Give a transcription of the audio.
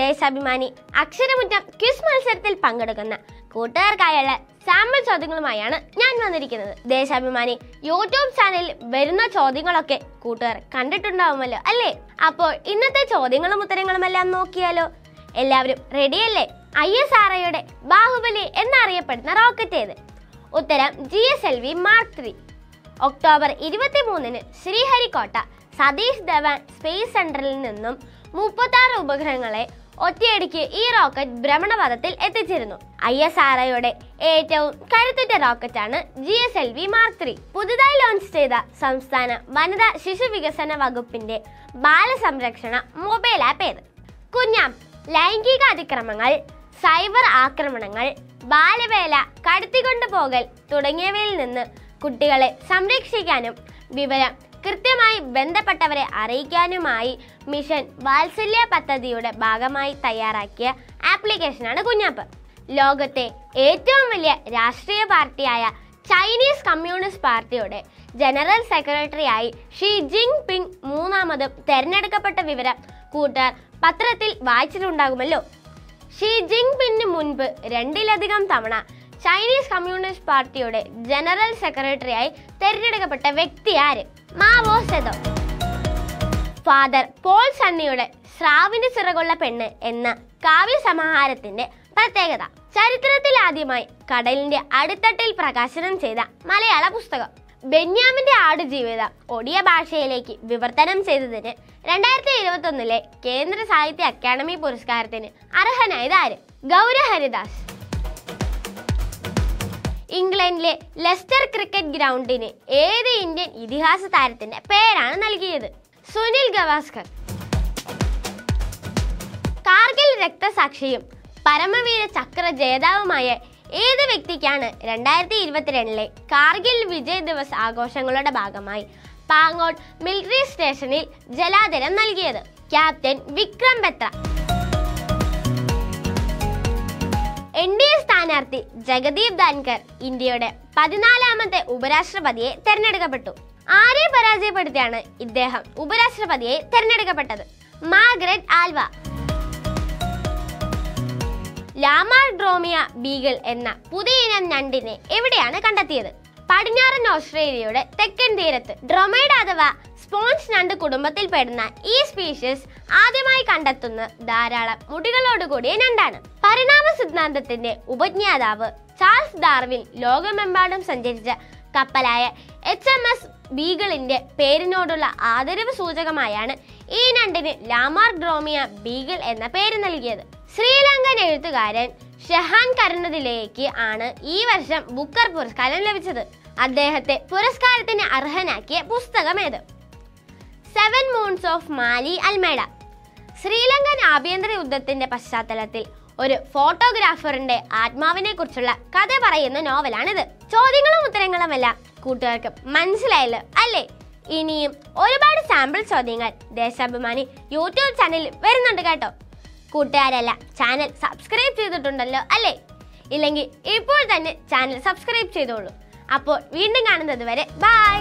Deshabhimani അക്ഷരമുറ്റം quiz മത്സരത്തിൽ പങ്കെടുക്കുന്ന കൂട്ടുകാർക്കായുള്ള sample ചോദ്യങ്ങളുമായാണ് ഞാൻ വന്നിരിക്കുന്നത്. ദേശാഭിമാനി യൂട്യൂബ് ചാനലിൽ വരുന്ന ചോദ്യങ്ങളൊക്കെ കൂട്ടുകാർ കണ്ടിട്ടുണ്ടാവുമല്ലോ അല്ലേ? അപ്പോൾ ഇന്നത്തെ ചോദ്യങ്ങളും ഉത്തരങ്ങളും എല്ലാം നോക്കിയാലോ? എല്ലാവരും റെഡിയല്ലേ ഐ എസ് ആർ ഒയുടെ ബാഹുബലി എന്നറിയപ്പെടുന്ന റോക്കറ്റ് ഏത്? ഉത്തരം G S L V mark three October ഇരുപത്തി മൂന്നിന് ശ്രീഹരിക്കോട്ട സതീഷ് ധവാൻ സ്പേസ് സെന്ററിൽ നിന്നും മുപ്പത്താറ് ഉപഗ്രഹങ്ങളെ ഒറ്റയടിക്ക് ഈ റോക്കറ്റ് ഭ്രമണപഥത്തിൽ എത്തിച്ചിരുന്നു. ഐ എസ് ആർ ഒയുടെ ഏറ്റവും കരുത്തുറ്റ റോക്കറ്റാണ് G S L V mark three പുതുതായി ലോഞ്ച് ചെയ്ത സംസ്ഥാന വനിതാ ശിശു വികസന വകുപ്പിന്റെ ബാലസംരക്ഷണ മൊബൈൽ ആപ്പ് ഏത്? കുഞ്ഞാം ലൈംഗിക അതിക്രമങ്ങൾ സൈബർ ആക്രമണങ്ങൾ ബാലവേല കടത്തിക്കൊണ്ടുപോകൽ തുടങ്ങിയവയിൽ നിന്ന് കുട്ടികളെ സംരക്ഷിക്കാനും വിവരം കൃത്യമായി ബന്ധപ്പെട്ടവരെ അറിയിക്കാനുമായി മിഷൻ വാത്സല്യ പദ്ധതിയുടെ ഭാഗമായി തയ്യാറാക്കിയ ആപ്ലിക്കേഷനാണ് കുഞ്ഞാപ്പ്. ലോകത്തെ ഏറ്റവും വലിയ രാഷ്ട്രീയ പാർട്ടിയായ ചൈനീസ് കമ്മ്യൂണിസ്റ്റ് പാർട്ടിയുടെ ജനറൽ സെക്രട്ടറിയായി ഷീ ജിങ് പിങ് മൂന്നാമതും തെരഞ്ഞെടുക്കപ്പെട്ട വിവരം കൂട്ടുകാർ പത്രത്തിൽ വായിച്ചിട്ടുണ്ടാകുമല്ലോ. ഷീ ജിങ് പിന്നിന് മുൻപ് രണ്ടിലധികം തവണ ചൈനീസ് കമ്മ്യൂണിസ്റ്റ് പാർട്ടിയുടെ ജനറൽ സെക്രട്ടറിയായി തെരഞ്ഞെടുക്കപ്പെട്ട വ്യക്തി ആര്? മാവോ സെതോ. ഫാദർ പോൾ സണ്ണിയുടെ സ്രാവിന് ചിറകുള്ള പെണ്ണ് എന്ന കാവ്യ സമാഹാരത്തിന്റെ പ്രത്യേകത. ചരിത്രത്തിൽ ആദ്യമായി കടലിന്റെ അടിത്തട്ടിൽ പ്രകാശനം ചെയ്ത മലയാള പുസ്തകം. ബെന്യാമിന്റെ ആടുജീവിതം ഒഡിയ ഭാഷയിലേക്ക് വിവർത്തനം ചെയ്തതിന് രണ്ടായിരത്തി ഇരുപത്തി ഒന്നിലെ കേന്ദ്ര സാഹിത്യ അക്കാദമി പുരസ്കാരത്തിന് അർഹനായത് ആര്? ഗൗര ഹരിദാസ് ഇംഗ്ലണ്ടിലെ ലെസ്റ്റർ ക്രിക്കറ്റ് ഗ്രൗണ്ടിന് ഏത് ഇന്ത്യൻ ഇതിഹാസ താരത്തിന്റെ പേരാണ് നൽകിയത്? സുനിൽ ഗവാസ്കർ. കാർഗിൽ രക്തസാക്ഷിയും പരമവീര ചക്ര ജേതാവുമായ ഏത് വ്യക്തിക്കാണ് രണ്ടായിരത്തി ഇരുപത്തിരണ്ടിലെ കാർഗിൽ വിജയ് ദിവസ് ആഘോഷങ്ങളുടെ ഭാഗമായി പാങ്ങോട്ട് മിലിറ്ററി സ്റ്റേഷനിൽ ജലാതരം നൽകിയത്? ക്യാപ്റ്റൻ വിക്രം ബത്ര. സ്ഥാനാർത്ഥി ജഗദീപ് ധൻകർ ഇന്ത്യയുടെ പതിനാലാമത്തെ ഉപരാഷ്ട്രപതിയെ തെരഞ്ഞെടുക്കപ്പെട്ടു. ആരെ പരാജയപ്പെടുത്തിയാണ് ഇദ്ദേഹം ഉപരാഷ്ട്രപതിയെ തെരഞ്ഞെടുക്കപ്പെട്ടത്? മാഗ്രറ്റ് ആൽവ. ലാമാർ ഡ്രോമിയ ബീഗിൾ എന്ന പുതിയ ഇനം ഞണ്ടിനെ എവിടെയാണ് കണ്ടെത്തിയത്? പടിഞ്ഞാറൻ ഓസ്ട്രേലിയയുടെ തെക്കൻ തീരത്ത് ഡ്രൊമൈഡ് അഥവാ സ്പോഞ്ച് ഞണ്ട് കുടുംബത്തിൽപ്പെടുന്ന ഈ സ്പീഷീസ് ആദ്യമായി കണ്ടെത്തുന്ന ധാരാളം മുടികളോടുകൂടിയ ഞണ്ടാണ് പരിണാമ സിദ്ധാന്തത്തിന്റെ ഉപജ്ഞാതാവ് ചാൾസ് ഡാർവിൻ ലോകമെമ്പാടും സഞ്ചരിച്ച കപ്പലായ എച്ച് എം എസ് ബീഗിളിന്റെ പേരിനോടുള്ള ആദരവ് സൂചകമായാണ് ഈ ഞണ്ടിന് ലാമാർഡ്രോമിയ ബീഗിൾ എന്ന പേര് നൽകിയത്. ശ്രീലങ്കൻ എഴുത്തുകാരൻ ഷെഹാൻ കരുണതിലേക്ക് ആണ് ഈ വർഷം ബുക്കർ പുരസ്കാരം ലഭിച്ചത്. അദ്ദേഹത്തെ പുരസ്കാരത്തിന് അർഹനാക്കിയ പുസ്തകം ഏത് seven moons of Maali Almeida Sri Lankan ആഭ്യന്തര യുദ്ധത്തിന്റെ പശ്ചാത്തലത്തിൽ ഒരു ഫോട്ടോഗ്രാഫറിന്റെ ആത്മാവിനെ കുറിച്ചുള്ള കഥ പറയുന്ന നോവലാണിത്. ചോദ്യങ്ങളും ഉത്തരങ്ങളും എല്ലാം കൂട്ടുകാർക്ക് മനസ്സിലായല്ലോ അല്ലേ? ഇനിയും ഒരുപാട് സാമ്പിൾ ചോദ്യങ്ങൾ ദേശാഭിമാനി യൂട്യൂബ് ചാനലിൽ വരുന്നുണ്ട് കേട്ടോ. കൂട്ടുകാരല്ല ചാനൽ സബ്സ്ക്രൈബ് ചെയ്തിട്ടുണ്ടല്ലോ അല്ലേ? ഇല്ലെങ്കിൽ ഇപ്പോൾ തന്നെ ചാനൽ സബ്സ്ക്രൈബ് ചെയ്തോളൂ. അപ്പോൾ വീണ്ടും കാണുന്നത് വരെ ബൈ.